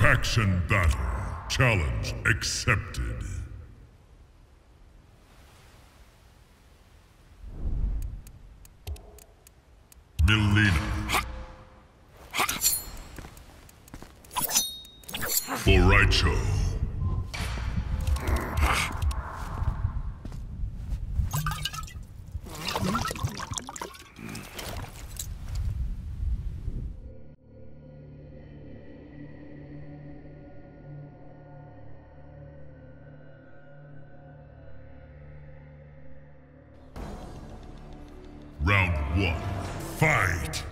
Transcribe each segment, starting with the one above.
Faction battle. Challenge accepted. Mileena. For Round one. Fight!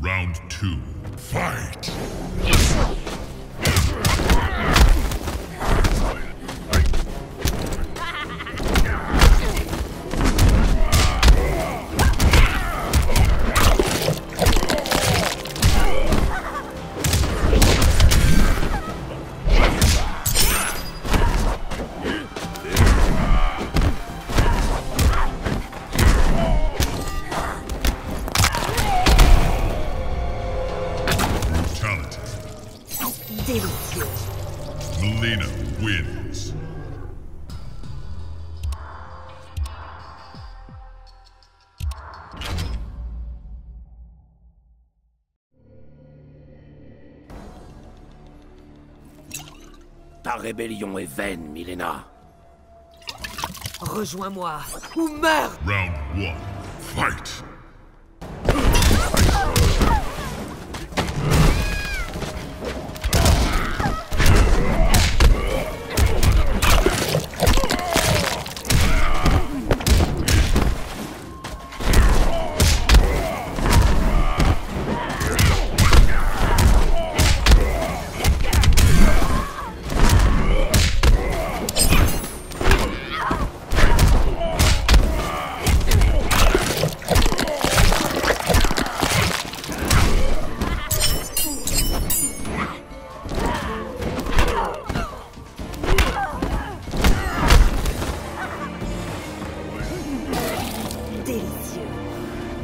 Round two. Fight! Ta rébellion est vaine, Milena. Rejoins-moi ou meurs Round one. Fight!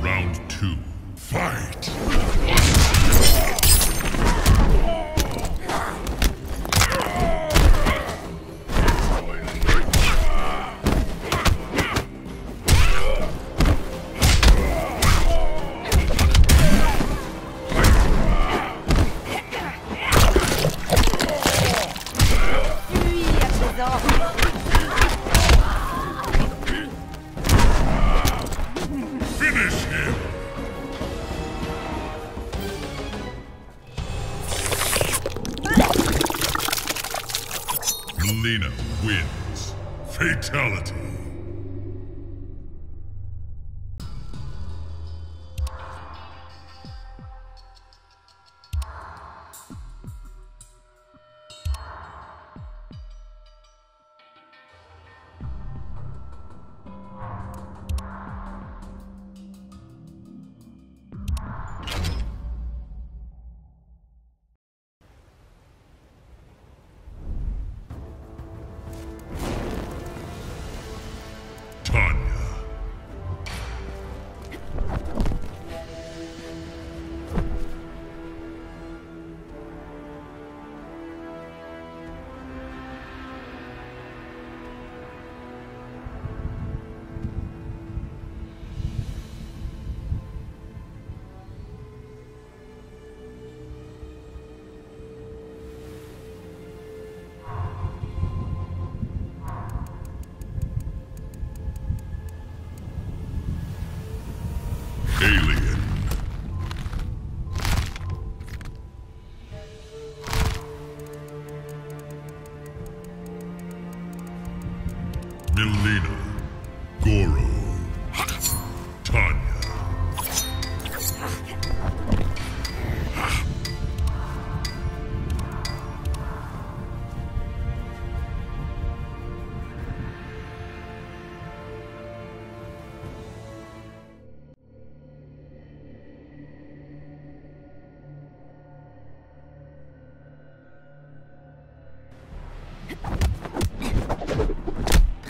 Round two. Fight!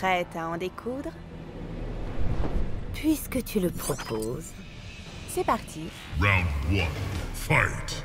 Prête à en découdre Puisque tu le proposes, C'est parti. Round one. Fight.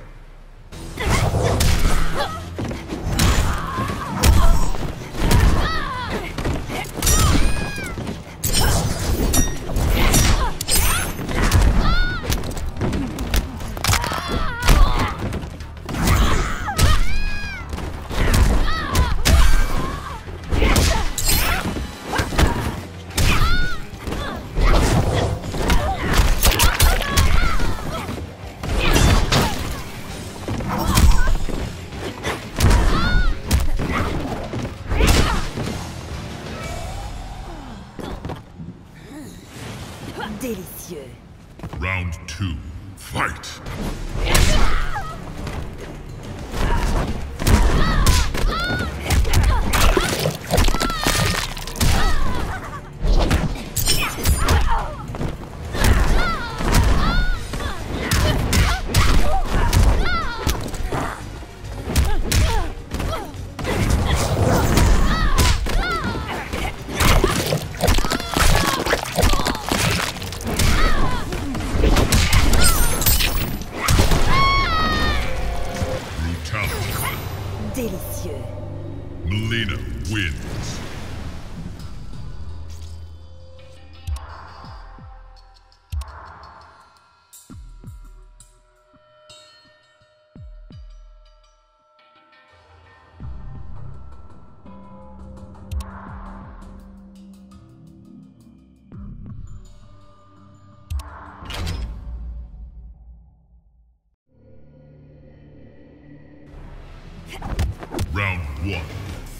One.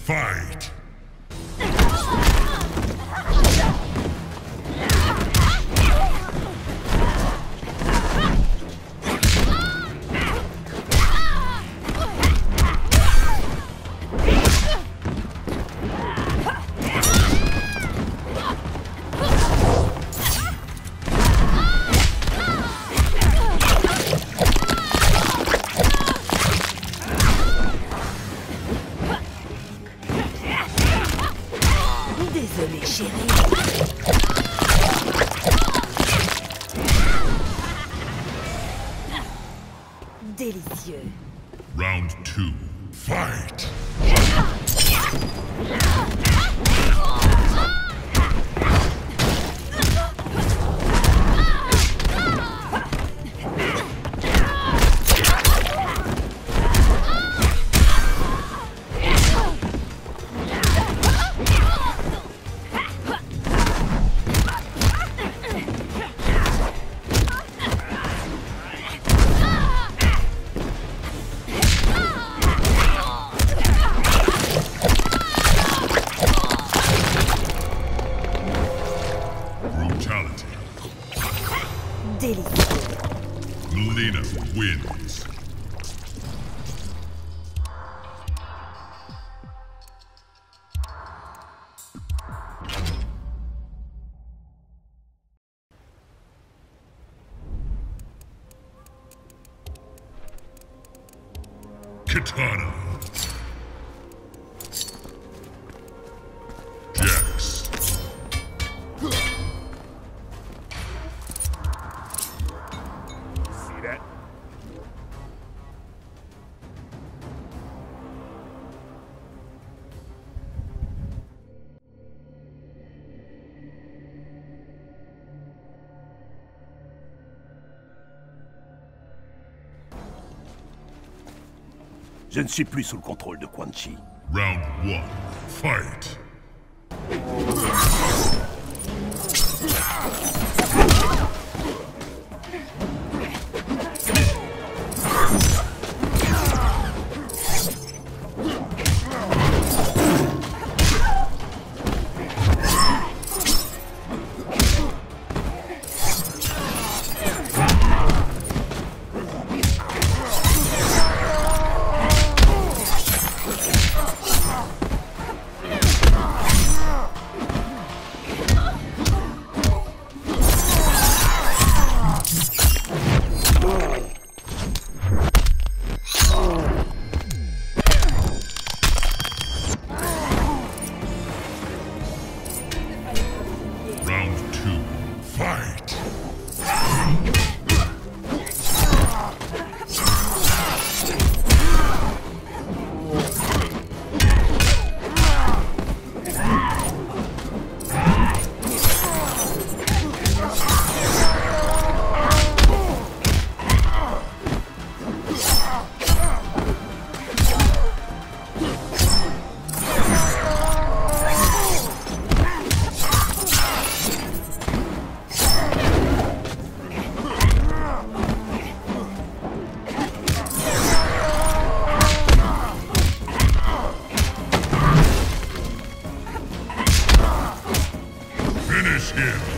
Fight. Délicieux. Round two. Fight. Kitana. Je ne suis plus sous le contrôle de Quan Chi. Round one. Fight. Finish him.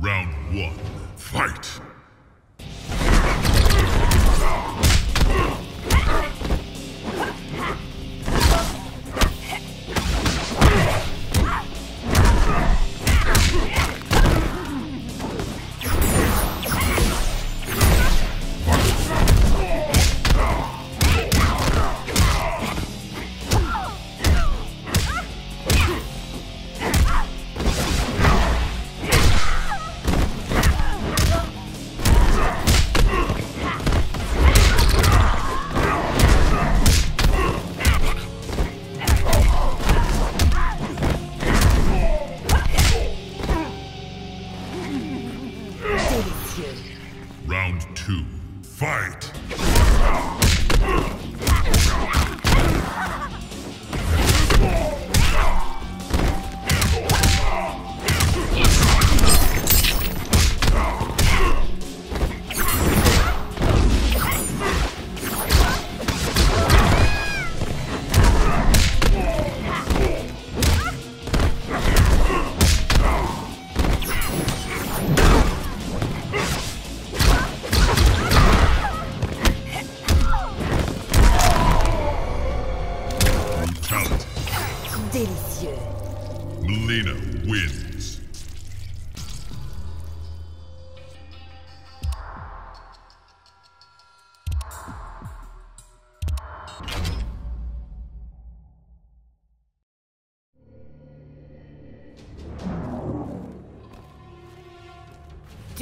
Round one. Fight!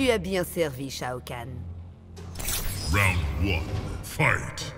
Tu as bien servi, Shao Kahn. Round one, fight!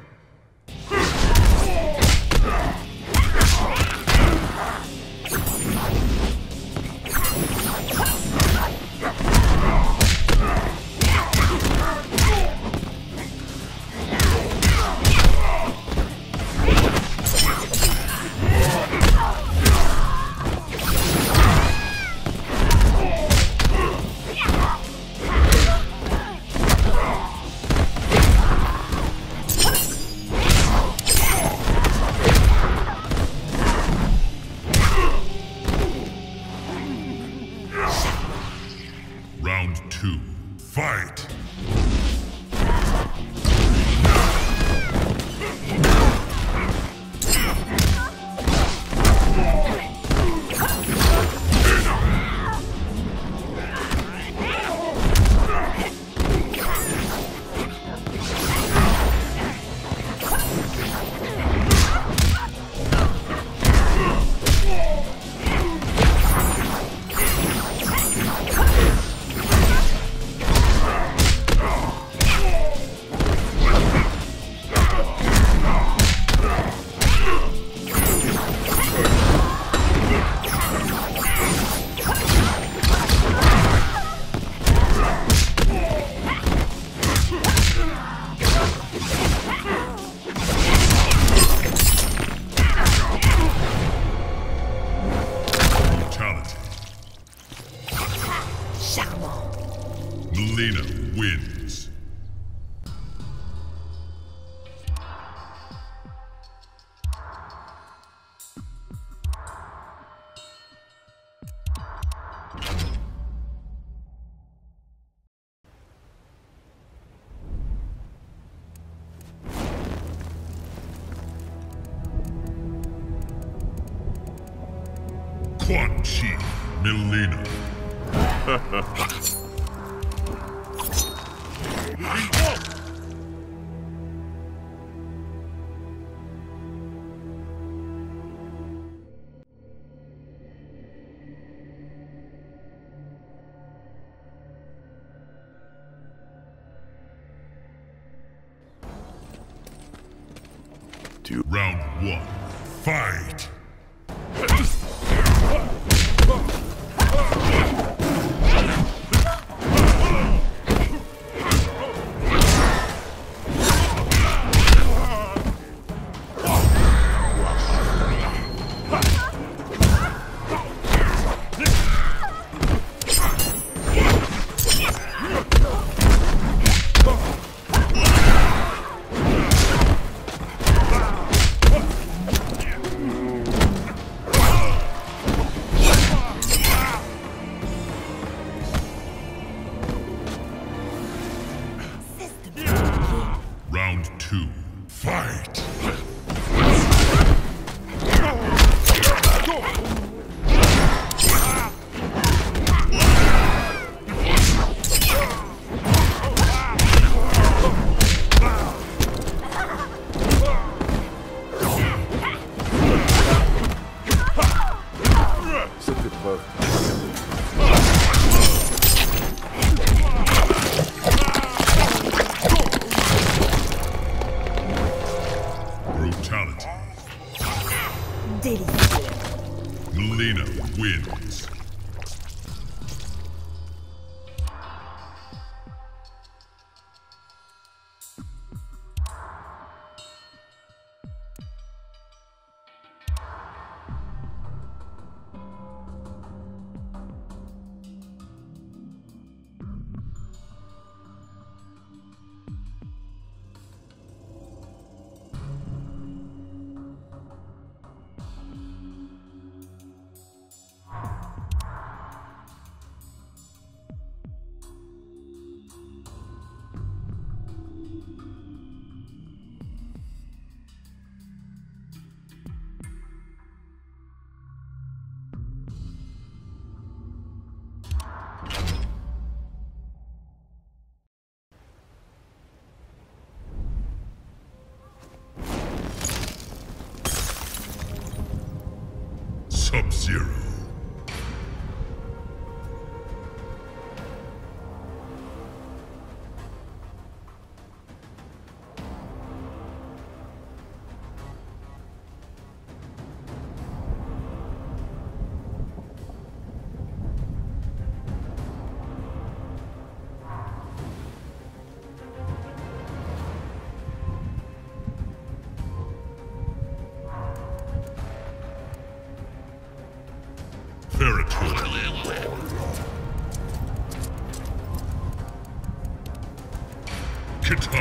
Tu Round one, fight! Sub-Zero.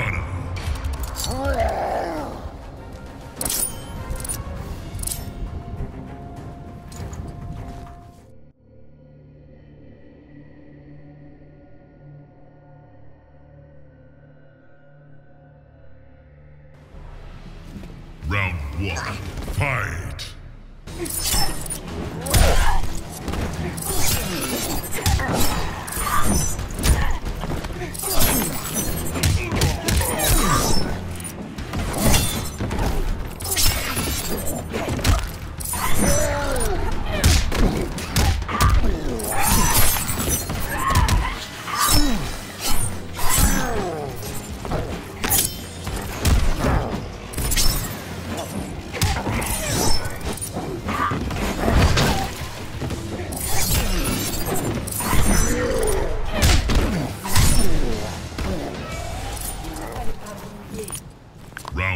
Kitana.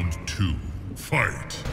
Round two, fight!